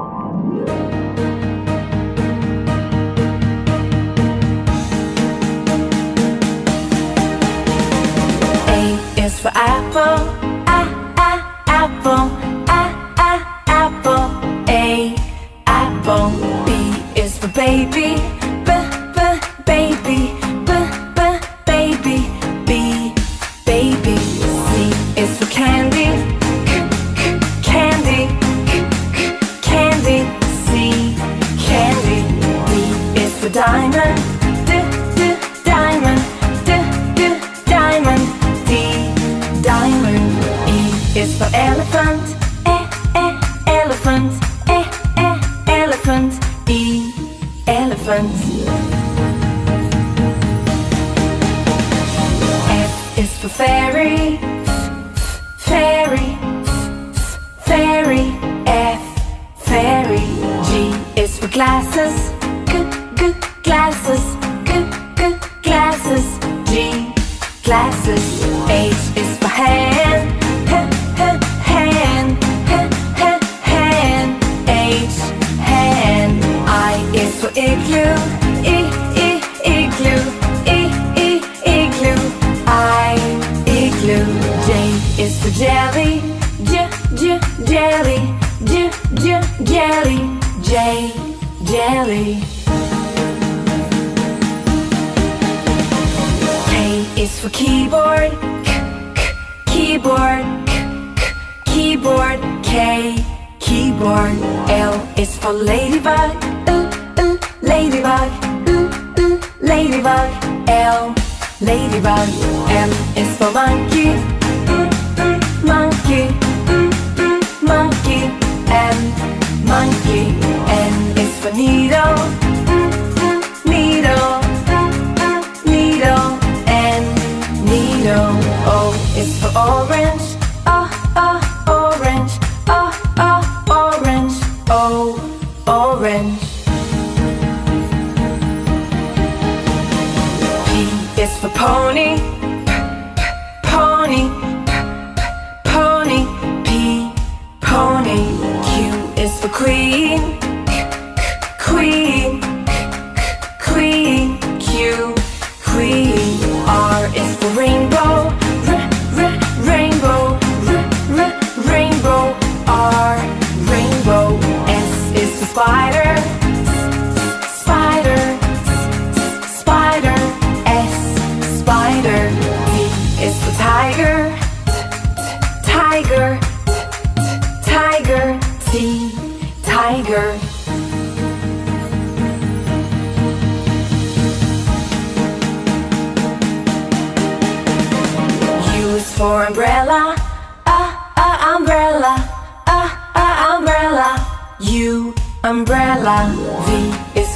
Música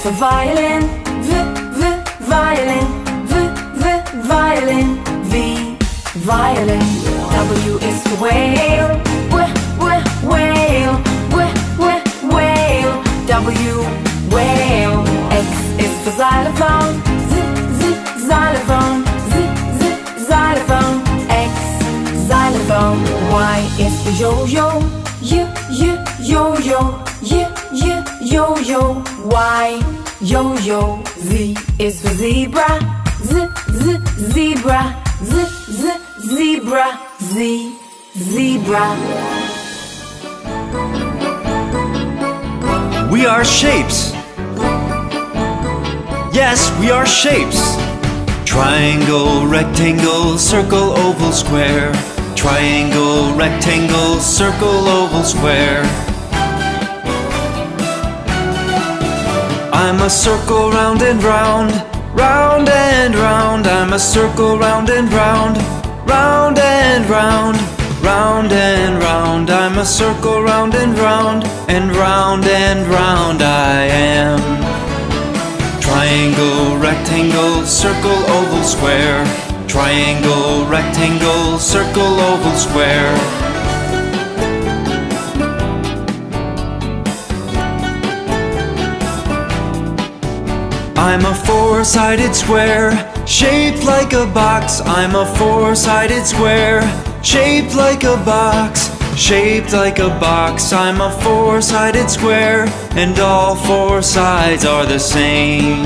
for violin, V, V, violin, V, V, violin, V, violin. W is for whale, W, W, whale, W, W, whale, W, whale. X is for xylophone, Z, Z, xylophone, Z, Z, xylophone, X, xylophone. Y is for yo-yo, Y, Y, yo-yo, Y, Y, yo-yo. Y, yo, yo. Z is for zebra. Z, z, zebra. Z, z, zebra. Z, zebra. We are shapes. Yes, we are shapes. Triangle, rectangle, circle, oval, square. Triangle, rectangle, circle, oval, square. I'm a circle round and round, round and round. I'm a circle round and round, round and round, round and round. I'm a circle round and round, and round and round I am. Triangle, rectangle, circle, oval, square. Triangle, rectangle, circle, oval, square. I'm a four-sided square, shaped like a box. I'm a four-sided square, shaped like a box. Shaped like a box, I'm a four-sided square, and all four sides are the same.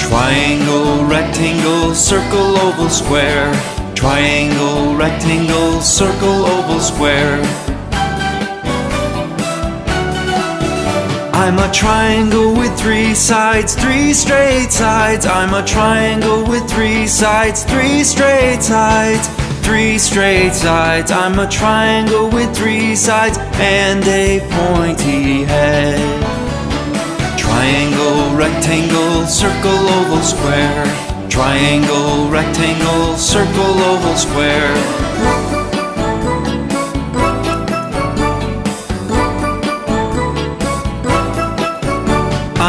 Triangle, rectangle, circle, oval, square. Triangle, rectangle, circle, oval, square. I'm a triangle with three sides, three straight sides. I'm a triangle with three sides, three straight sides, three straight sides. I'm a triangle with three sides and a pointy head. Triangle, rectangle, circle, oval, square. Triangle, rectangle, circle, oval, square.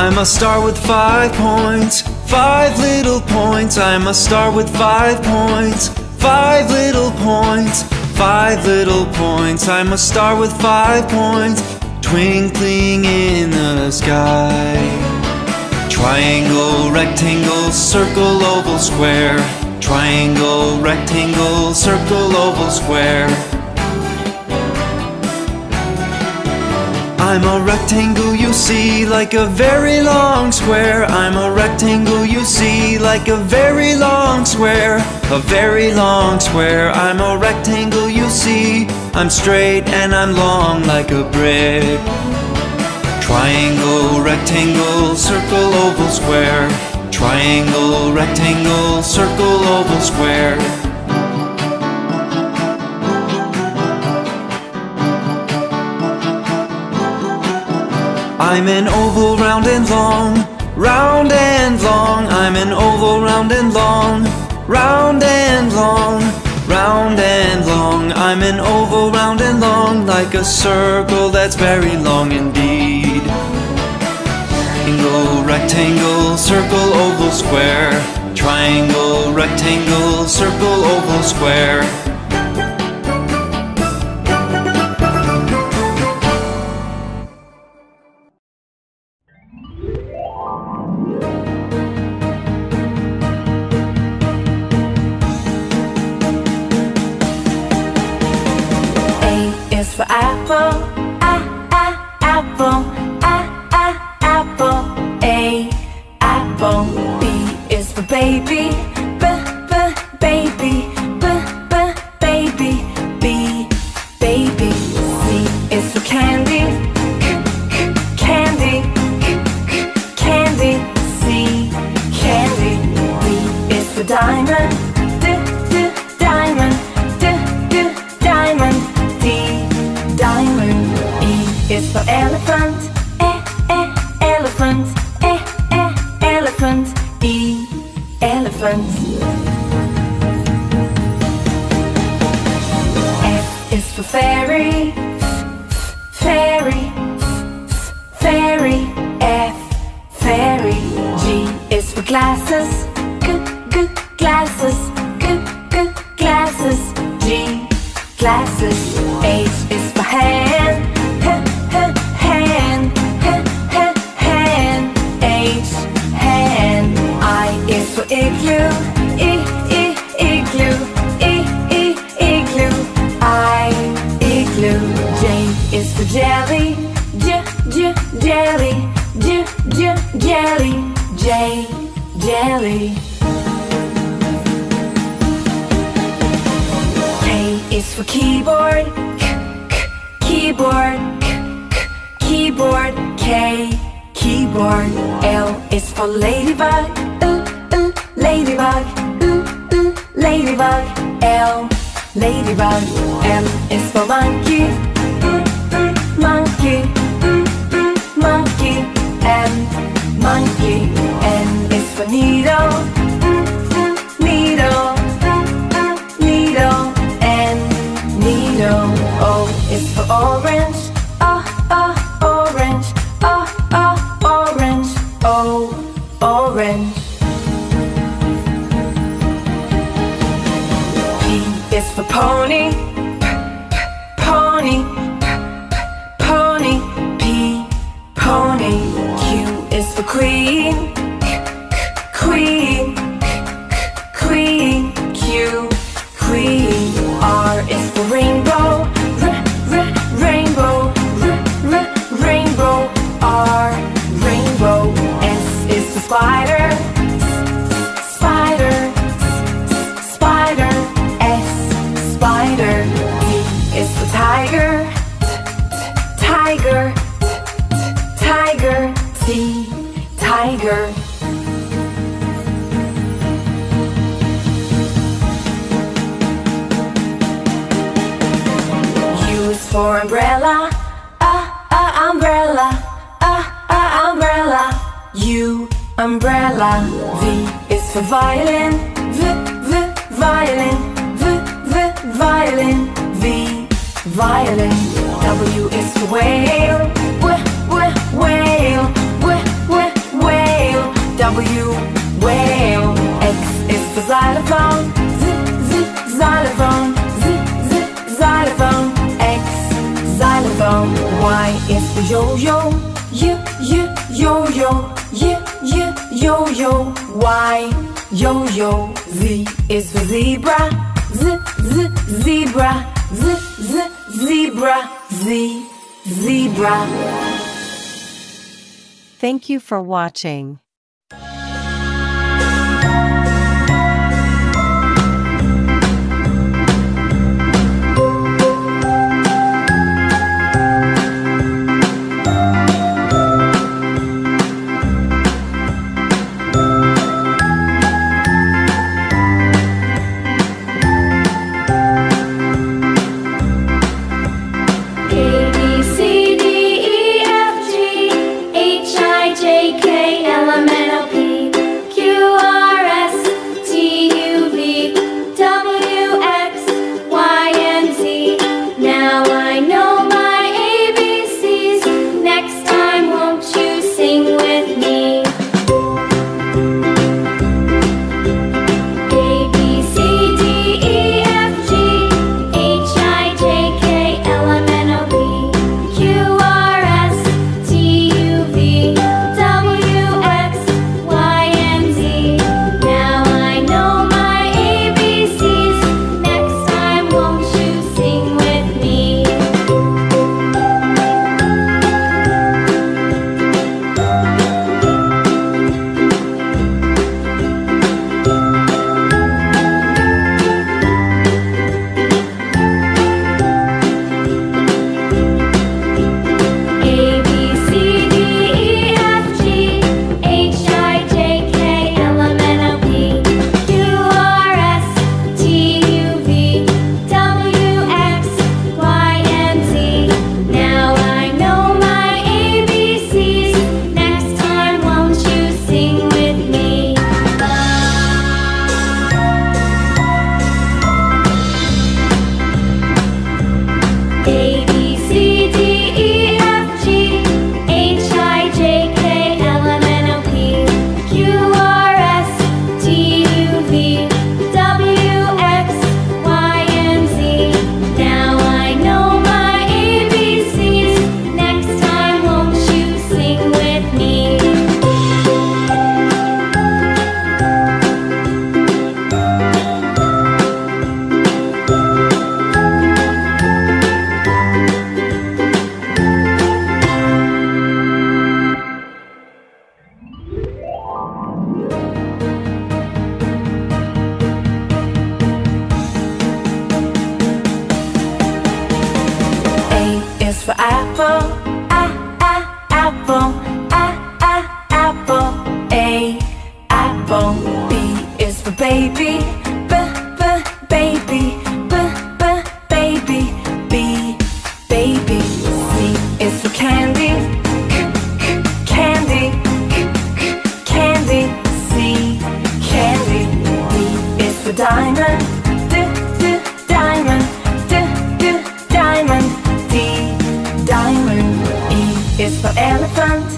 I'm a star with five points, five little points. I'm a star with five points, five little points, five little points. I'm a star with five points, twinkling in the sky. Triangle, rectangle, circle, oval, square. Triangle, rectangle, circle, oval, square. I'm a rectangle you see like a very long square. I'm a rectangle you see like a very long square. A very long square. I'm a rectangle you see. I'm straight and I'm long like a brick. Triangle, rectangle, circle, oval, square. Triangle, rectangle, circle, oval, square. I'm an oval, round and long, round and long. I'm an oval, round and long, round and long, round and long. I'm an oval, round and long, like a circle that's very long indeed. Triangle, rectangle, circle, oval, square. Triangle, rectangle, circle, oval, square. J jelly. K is for keyboard, k k keyboard, k k keyboard. K keyboard. L is for ladybug, ooh ooh ladybug, ooh ooh ladybug. L ladybug. M is for monkey, mm, mm, monkey, monkey. N is for needle, needle, needle. N needle. O is for orange, ah ah orange, ah ah orange. O orange. P is for pony, pony, queen, yo yo, yeah yeah yo yo, y yo yo, z is for zebra, z z zebra, z z zebra, z zebra. Thank you for watching. diamond, d d diamond, d d diamond, d diamond. E is for elephant.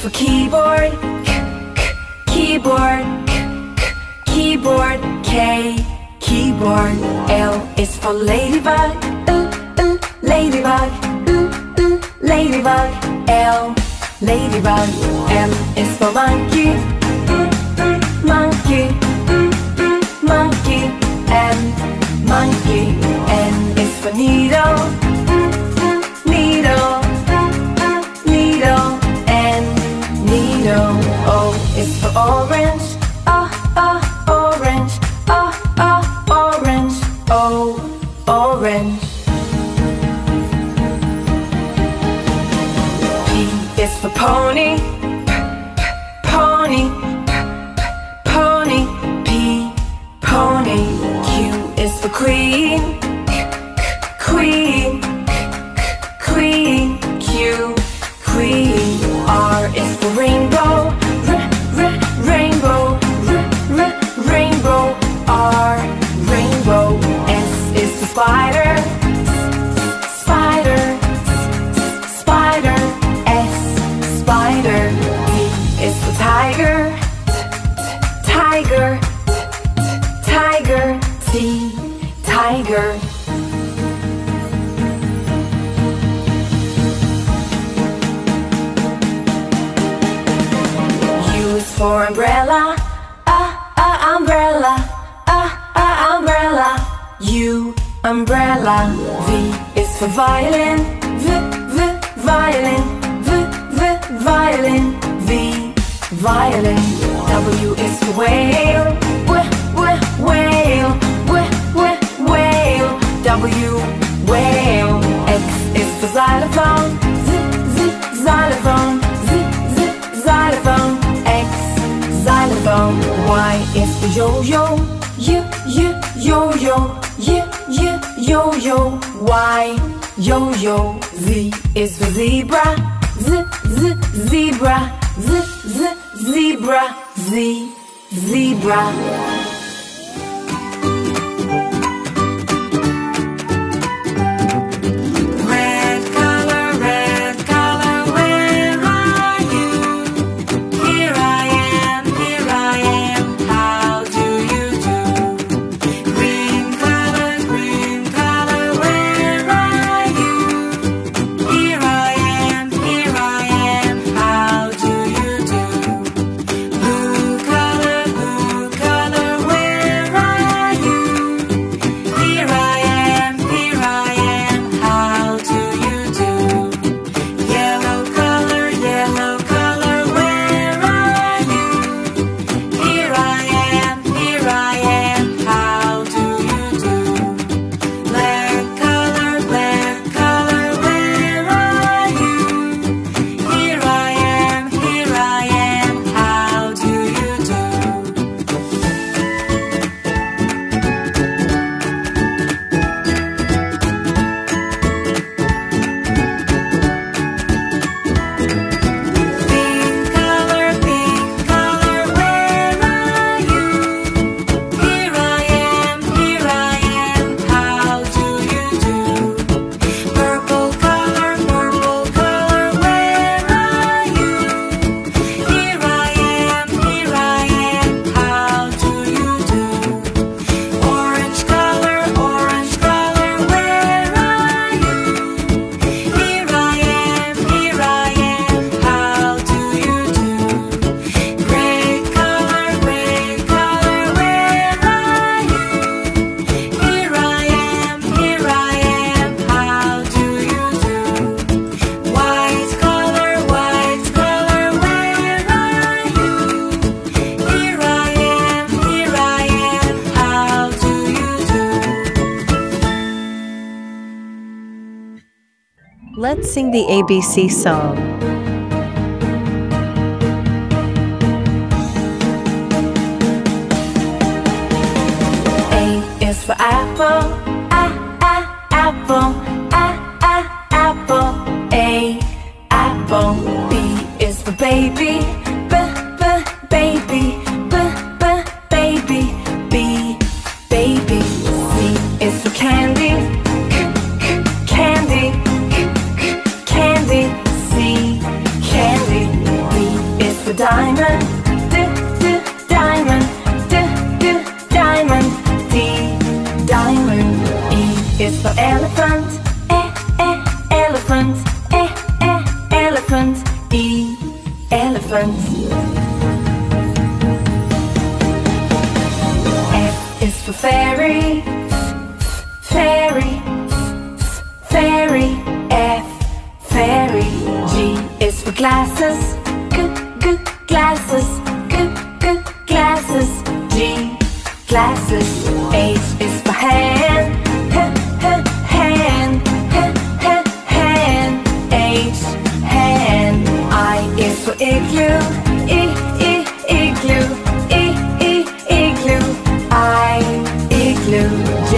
It's for keyboard, k, k, keyboard, k, k, keyboard, K, keyboard. L is for ladybug, ooh, ooh, ladybug, ooh, ooh, ladybug, L, ladybug. M is for monkey, mm, mm, monkey, mm, mm, monkey, M, monkey. N is for needle. already fire. lang. V is for violin. V, V, violin. V, V, violin. V, violin. W is for whale. W, W, whale. W, W, whale. W, whale. X is for xylophone. Z, Z, xylophone. Z, Z, xylophone. X, xylophone. Y is for yo-yo. yo, yo, Y, yo, yo, Z is for zebra, Z, Z, zebra, Z, Z, zebra, Z, zebra. Let's sing the ABC song. Glasses, g, g, glasses, G, glasses. H is for hand, h, h, hand, h, h, hand, H, hand. I is for igloo, I, I, igloo, I, I, igloo, I, igloo. J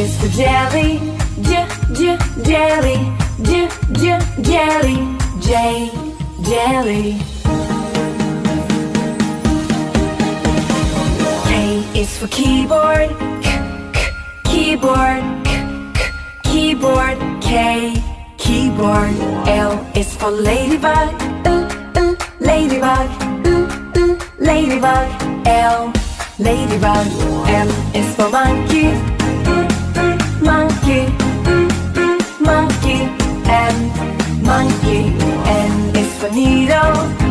is for jelly, j, j, jelly, j, j, jelly, J, jelly. Keyboard, k, k, keyboard, k, k, keyboard, K, keyboard. L is for ladybug, uh, uh, ladybug, uh, uh, ladybug, L, ladybug. M is for monkey, mm, mm, monkey, mm, mm, monkey, M, monkey. N is for needle,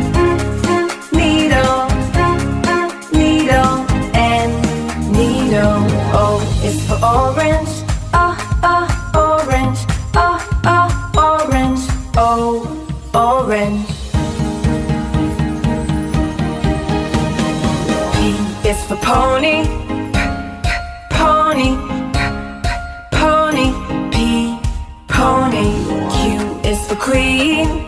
orange, ah, ah, orange, ah, ah, orange, O, orange. P is for pony, p, p, pony, p, p, pony, P, pony. Q is for queen,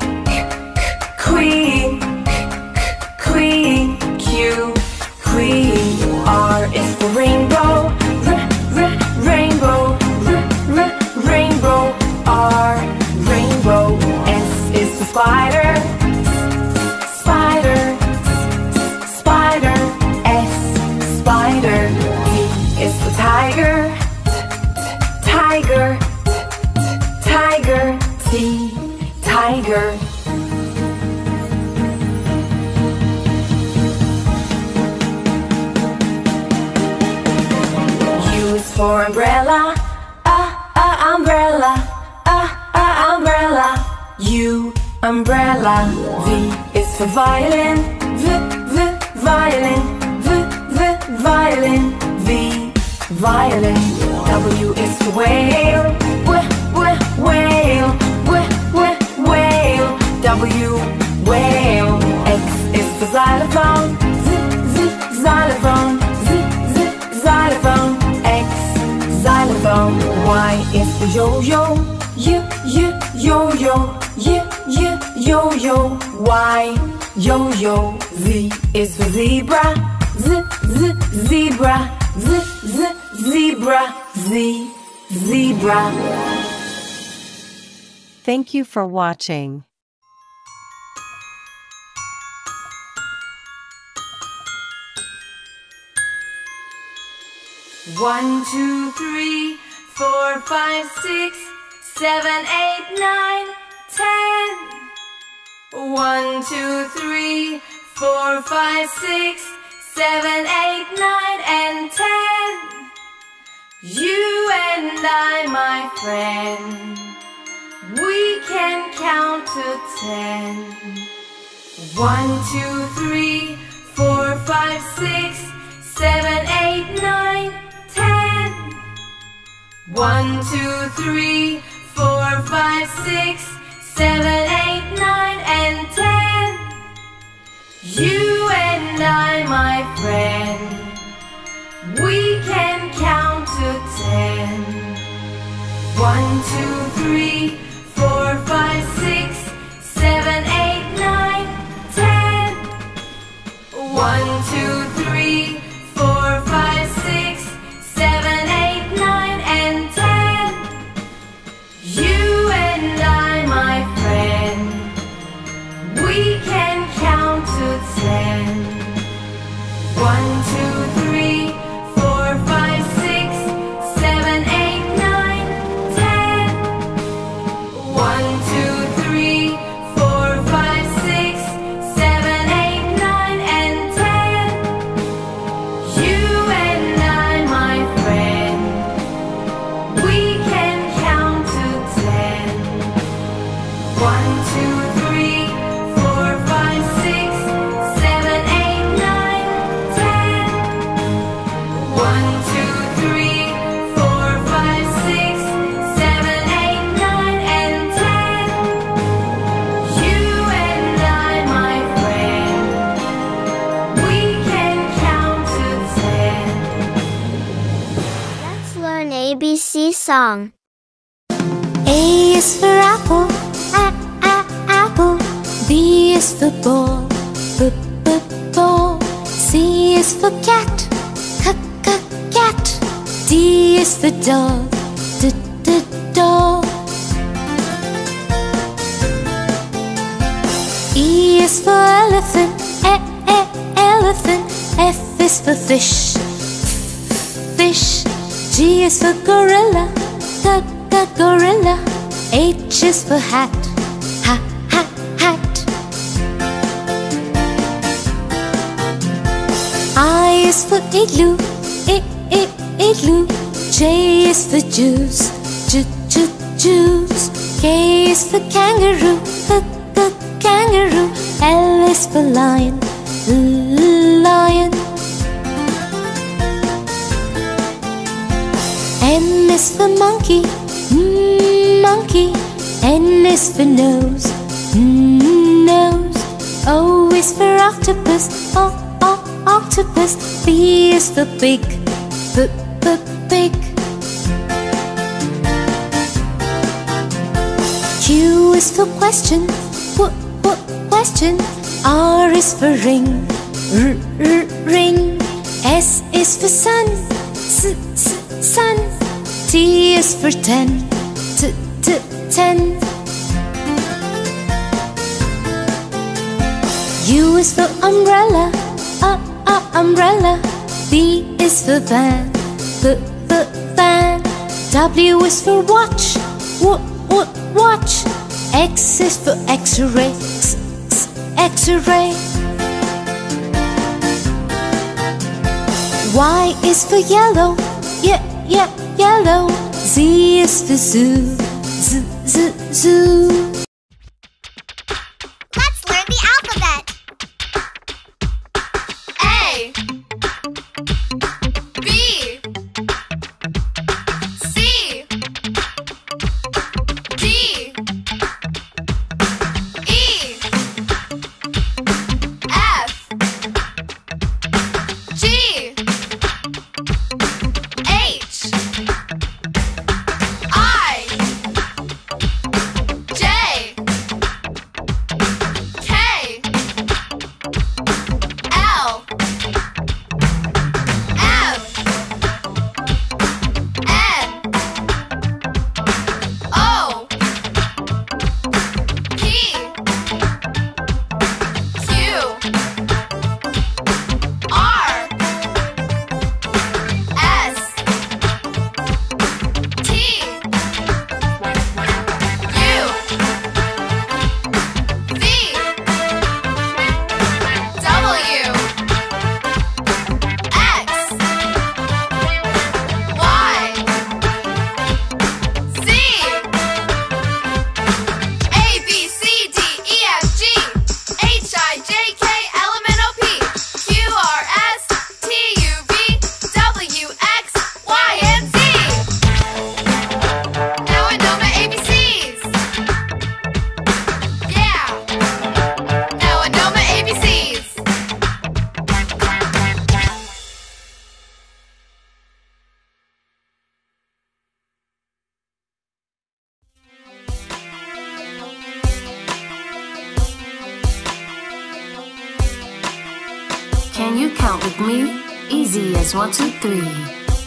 V is for violin, v, v, violin, v, v, violin, V, violin. W is for whale, w, w, whale, w, w, whale, W, whale. X is for xylophone, z, z, xylophone, z, z, xylophone, X, xylophone. Y is for yo-yo, y, y, yo-yo, y, y, yo-yo, Y, yo-yo. Z is for zebra, z, z, zebra, z, z, zebra, Z, zebra. Thank you for watching. One, two, three, four, five, six, seven, eight, nine, ten. One, two, three, four, five, six, seven, eight, nine, and ten. You and I, my friend, we can count to ten. One, two, three, four, five, six, seven, eight, nine, ten. One, two, three, four, five, six, seven, eight, nine, and ten. You and I, my friend, we can count to ten. One, two, three, For dog, d d dog. E is for elephant, e e elephant. F is for fish, fish. G is for gorilla, g g gorilla. H is for hat, ha ha hat. I is for igloo, I I igloo. Is for juice, j j juice. Is for kangaroo, k k kangaroo. L is for lion, lion. M is for monkey, monkey. N is for nose, nose. O is for octopus, o, o, octopus. B is for big, Q is for question, w, w, question. R is for ring, r, r, ring. S is for sun, s, s, sun. T is for ten, t, t, ten. U is for umbrella, uh, uh, umbrella. V is for van, v, v, van. W is for watch, w, w, watch. X is for X-ray, X-ray. Y is for yellow, yeah, yeah, yellow. Z is for zoo, z, z, zoo. Can you count with me? Easy as one, two, three.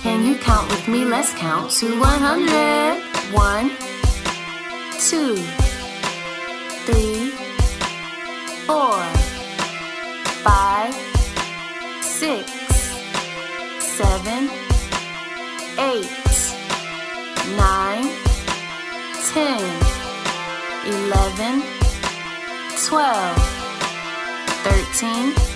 Can you count with me? Let's count to 100. One, two, three, four, five, six, seven, eight, nine, ten, eleven, twelve, thirteen.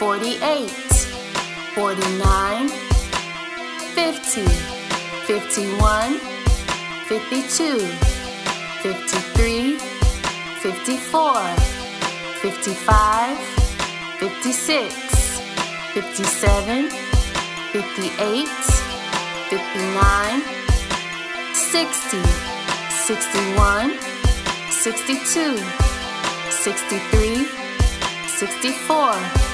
48, 49, 50, 51, 52, 53, 54, 55, 56, 57, 58, 59, 60, 61, 62, 63, 64,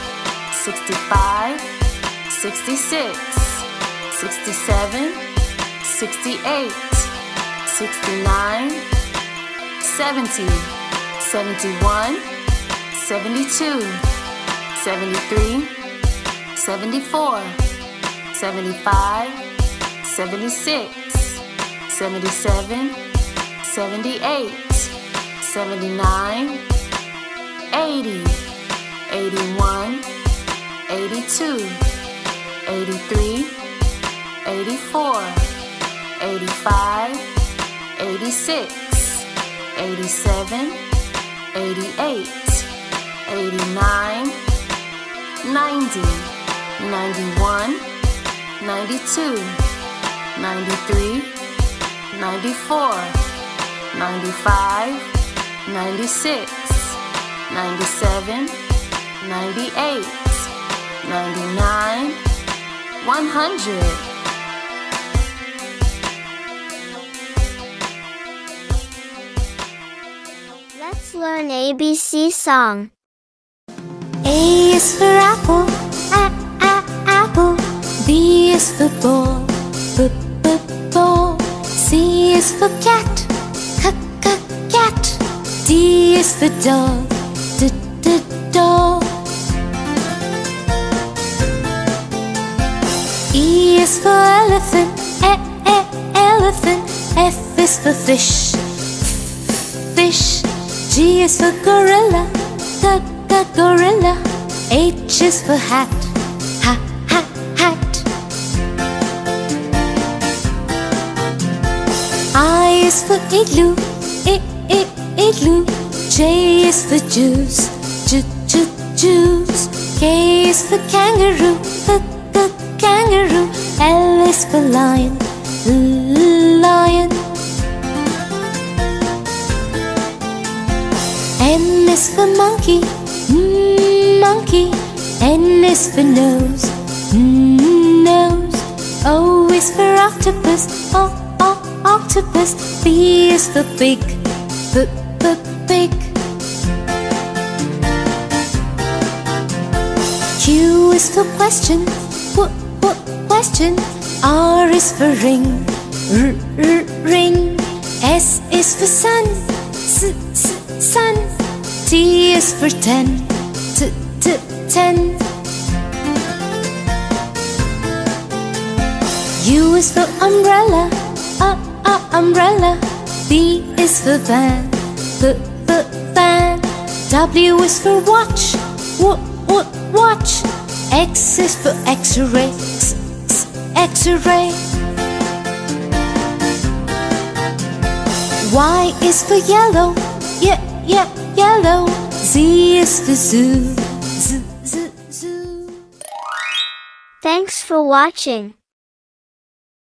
65, 66, 67, 68, 69, 70, 71, 72, 73, 74, 75, 76, 77, 78, 79, 80, 81, 82, 83, 84, 85, 86, 87, 88, 89, 90, 91, 92, 93, 94, 95, 96, 97, 98, 99, 100. Let's learn ABC song. A is for apple, a a apple. B is for ball, b b ball. C is for cat, c c cat. D is for dog, d d dog. Elephant, e e elephant. F is for fish, fish. G is for gorilla, g g gorilla. H is for hat, ha ha hat. I is for igloo, I I igloo. J is for juice, j j juice. K is for kangaroo, k k kangaroo. L is for lion, lion. M is for monkey, monkey. N is for nose, nose. O is for octopus, o, o, octopus. B is for big, b, b, big. Q is for question, question. R is for ring, r, r, ring. S is for sun, s, s, sun. T is for ten, t, t, ten. U is for umbrella, uh, uh, umbrella. V is for van, v, v, van. W is for watch, w, w, watch. X is for X-ray, X-ray. Y is for yellow, yeah, yeah, yellow. Z is for zoo, z, z, zoo. Thanks for watching.